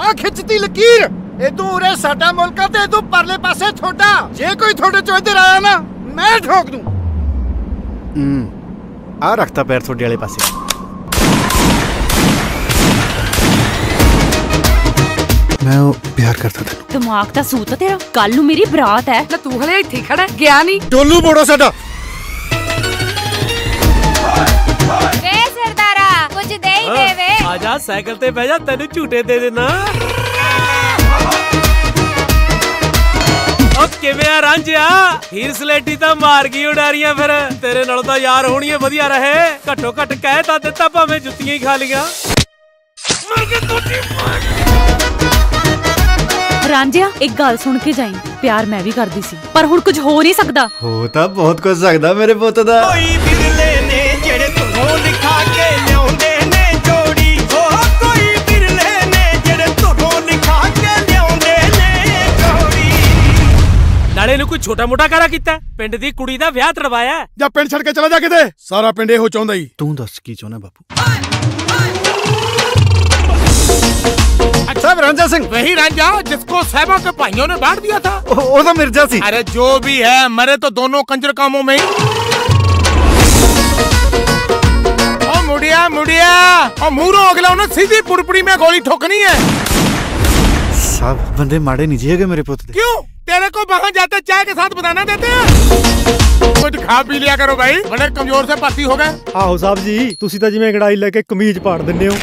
ਆ ਖਿੱਚਤੀ ਲਕੀਰ। ਇਹ ਤੂੰ ਉਰੇ ਸਾਡਾ ਮੁਲਕ ਆ ਤੇ ਤੂੰ ਪਰਲੇ ਪਾਸੇ ਥੋੜਾ ਜੇ ਕੋਈ ਤੁਹਾਡੇ ਚੋਂ ਇੱਧਰ ਆਇਆ ਨਾ ਮੈਂ ਠੋਕ ਦੂੰ। ਹੂੰ ਆ ਰੱਖਤਾ ਪੈਰ ਤੁਹਾਡੇ ਵਾਲੇ ਪਾਸੇ। ਮੈਂ ਉਹ ਪਿਆਰ ਕਰਦਾ ਤੈਨੂੰ। ਦਿਮਾਗ ਤਾਂ ਸੂਤ ਤੇਰਾ। ਕੱਲ ਨੂੰ ਮੇਰੀ ਬਰਾਤ ਹੈ। ਨਾ ਤੂੰ ਹਲੇ ਇੱਥੇ ਖੜਾ ਹੈ, ਗਿਆ ਨਹੀਂ। ਟੋਲੂ ਬੋੜੋ ਸਾਡਾ। ਆ ਜਾ ਸਾਈਕਲ ਤੇ ਬਹਿ ਜਾ ਤੈਨੂੰ ਝੂਟੇ ਦੇ ਦੇਣਾ। ਓ ਕਿਵੇਂ ਆ ਰਾਂਝਿਆ? ਹੀਰ ਸਲੇਟੀ ਤਾਂ ਮਾਰ ਗਈ ਉਡਾਰੀਆਂ ਫਿਰ। ਤੇਰੇ ਨਾਲ ਤਾਂ ਯਾਰ ਹੋਣੀ ਵਧੀਆ ਰਹੇ। ਘੱਟੋ ਘੱਟ ਕਹਿ ਤਾਂ ਦਿੱਤਾ ਭਾਵੇਂ ਜੁੱਤੀਆਂ ਹੀ ਖਾ ਲੀਆਂ। ਮਰ ਕੇ ਤੋਟੀ ਰਾਂਝਿਆ ਇੱਕ ਗੱਲ ਸੁਣ ਕੇ ਜਾਈ। ਪਿਆਰ ਮੈਂ ਵੀ ਕਰਦੀ ਸੀ। ਪਰ ਹੁਣ ਕੁਝ ਹੋ ਨਹੀਂ ਸਕਦਾ। ਹੋ ਤਾਂ ਬਹੁਤ ਕੁਝ ਸਕਦਾ ਮੇਰੇ ਪੁੱਤ ਦਾ। ਕੋਈ ਨਾਲੇ ਨੂੰ ਕੋਈ ਛੋਟਾ ਮੋਟਾ ਕਾਰਾ ਕੀਤਾ ਪਿੰਡ ਦੀ ਕੁੜੀ ਦਾ ਵਿਆਹ ਤੜਵਾਇਆ ਜਾਂ ਪਿੰਡ ਛੱਡ ਕੇ ਚਲਾ ਜਾ ਕਿਤੇ ਸਾਰਾ ਪਿੰਡ ਇਹੋ ਚਾਹੁੰਦਾ ਹੀ ਤੂੰ ਦੱਸ ਕੀ ਚਾਹੁੰਦਾ ਬਾਪੂ ਸਾਹਿਬ ਰਾਂਝਾ ਸਿੰਘ वही रांझा जिसको साहबा के भाइयों ने बांट दिया था ਉਹ ਉਹ ਤਾਂ ਮਿਰਜ਼ਾ ਸੀ अरे जो भी है मरे तो दोनों कंजर कामों में ही ओ मुड़िया मुड़िया ओ मूरो अगला उन्हें सीधी पुड़पुड़ी में गोली ठोकनी है ਸਭ ਬੰਦੇ ਮਾੜੇ ਨਹੀਂ ਜੀ ਹੈਗੇ ਮੇਰੇ ਪੁੱਤ ਦੇ क्यों तेरे को वहां जाते चाय के साथ बताना देते हैं कुछ खा पी लिया करो भाई बड़े कमजोर से भर्ती हो गए ਆਹੋ ਸਾਹਿਬ ਜੀ ਤੁਸੀਂ ਤਾਂ ਜਿਵੇਂ ਗੜਾਈ ਲੈ ਕੇ ਕਮੀਜ਼ ਪਾੜ ਦਿੰਦੇ ਹੋ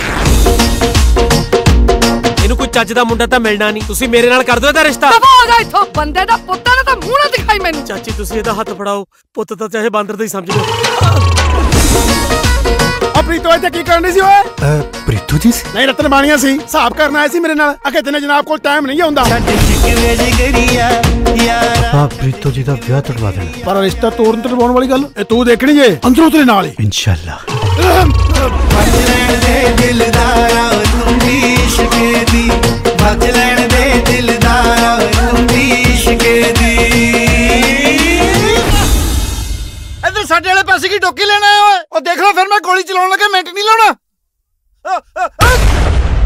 ਇਹਨੂੰ ਕੋਈ ਚੱਜ ਦਾ ਮੁੰਡਾ ਤਾਂ ਮਿਲਣਾ ਨਹੀਂ ਤੁਸੀਂ ਮੇਰੇ ਨਾਲ ਕਰ ਦਿਓ ਇਹਦਾ ਰਿਸ਼ਤਾ ਦਫਾ ਹੋ ਜਾ ਇੱਥੋਂ ਬੰਦੇ ਦਾ ਪੁੱਤਾਂ ਦਾ ਤਾਂ ਮੂੰਹ ਨਾ ਦਿਖਾਈ ਮੈਨੂੰ ਚਾਚੀ ਤੁਸੀਂ ਇਹਦਾ ਹੱਥ ਫੜਾਓ ਪੁੱਤ ਤਾਂ ਚਾਹੇ ਬਾਂਦਰ ਦਾ ਹੀ ਸਮਝ ਲਓ ਆਪਣੀ ਤੋਂ ਇੱਥੇ ਕੀ ਕਰਨੀ ਸੀ ਓਏ ਅ, ਪ੍ਰੀਤੂ ਜੀ ਸੀ? ਨਹੀਂ ਰਤਨ ਬਾਣੀਆਂ ਸੀ ਹਿਸਾਬ ਕਰਨ ਆਏ ਸੀ ਮੇਰੇ ਨਾਲ ਅਖੇ ਤੇਨੇ ਜਨਾਬ ਕੋਲ ਟਾਈਮ ਨਹੀਂ ਆਉਂਦਾ ਕਿਵੇਂ ਜਿਗਰੀਆ ਯਾਰਾ ਆ ਪ੍ਰੀਤੂ ਜੀ ਦਾ ਵਿਆਹ ਤੜਵਾ ਦੇਣਾ ਪਰ ਰਿਸ਼ਤਾ ਤੋੜਨ ਤੇ ਲਵਾਉਣ ਵਾਲੀ ਗੱਲ ਇਹ ਤੂੰ ਦੇਖਣੀ ਜੇ ਅੰਦਰੋਂ ਤੇਰੇ ਨਾਲ ਹੀ ਇਨਸ਼ਾਅੱਲਾ। ਭੱਜ ਲੈਣ ਦੇ ਦਿਲਦਾਰਾ ਤੂੰ ਵੀ ਇਸ਼ਕੇ ਦੀ ਭੱਜ ਲੈਣ ਦੇ ਦਿਲਦਾਰਾ ਤੂੰ ਵੀ ਇਸ਼ਕੇ ਦੀ ਇੱਧਰ ਸਾਡੇ ਵਾਲੇ ਪਾਸੇ ਕੀ ਡੋਕੀ ਲੈਣਾ ਆਇਆ ਓਏ? ਉਹ ਦੇਖ ਲਓ ਫਿਰ ਮੈਂ ਗੋਲੀ ਚਲਾਉਣ ਲੱਗੇ ਮਿੰਟ ਨਹੀਂ ਲਾਉਣਾ। ah, ah, ah!